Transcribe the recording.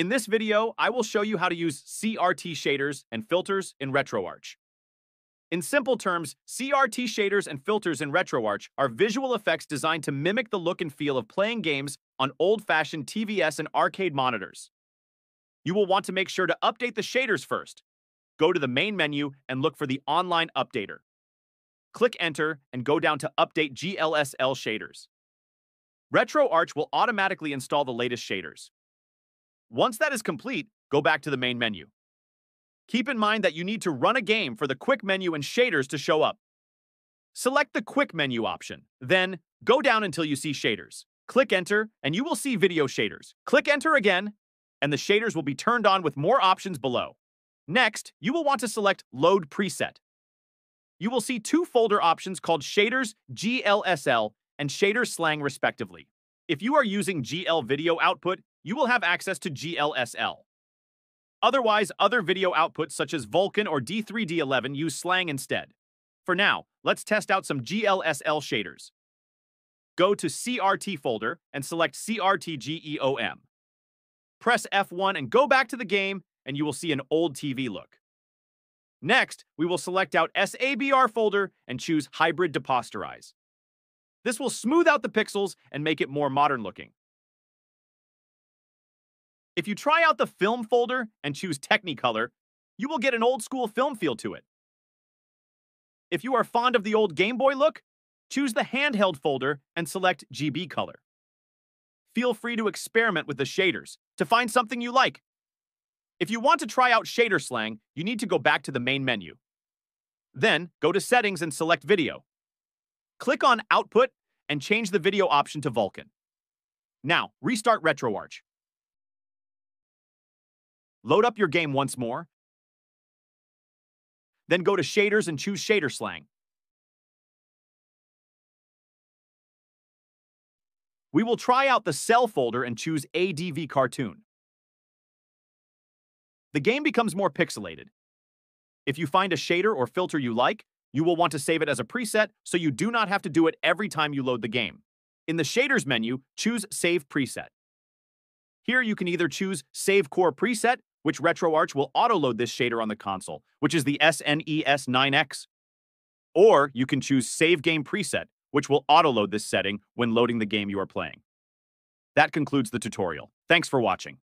In this video, I will show you how to use CRT shaders and filters in RetroArch. In simple terms, CRT shaders and filters in RetroArch are visual effects designed to mimic the look and feel of playing games on old-fashioned TVS and arcade monitors. You will want to make sure to update the shaders first. Go to the main menu and look for the Online Updater. Click Enter and go down to Update GLSL shaders. RetroArch will automatically install the latest shaders. Once that is complete, go back to the main menu. Keep in mind that you need to run a game for the quick menu and shaders to show up. Select the quick menu option, then go down until you see shaders. Click enter and you will see video shaders. Click enter again and the shaders will be turned on with more options below. Next, you will want to select load preset. You will see two folder options called shaders GLSL and shader slang respectively. If you are using GL video output, you will have access to GLSL. Otherwise, other video outputs such as Vulkan or D3D11 use slang instead. For now, let's test out some GLSL shaders. Go to CRT folder and select CRTGEOM. Press F1 and go back to the game, and you will see an old TV look. Next, we will select out SABR folder and choose Hybrid Deposterize. This will smooth out the pixels and make it more modern looking. If you try out the film folder and choose Technicolor, you will get an old school film feel to it. If you are fond of the old Game Boy look, choose the handheld folder and select GB color. Feel free to experiment with the shaders to find something you like. If you want to try out shader slang, you need to go back to the main menu. Then, go to Settings and select Video. Click on Output and change the video option to Vulkan. Now, restart RetroArch. Load up your game once more. Then go to Shaders and choose Shader Slang. We will try out the Cel folder and choose ADV Cartoon. The game becomes more pixelated. If you find a shader or filter you like, you will want to save it as a preset so you do not have to do it every time you load the game. In the Shaders menu, choose Save Preset. Here you can either choose Save Core Preset which RetroArch will auto-load this shader on the console, which is the SNES 9X. Or you can choose Save Game Preset, which will auto-load this setting when loading the game you are playing. That concludes the tutorial. Thanks for watching.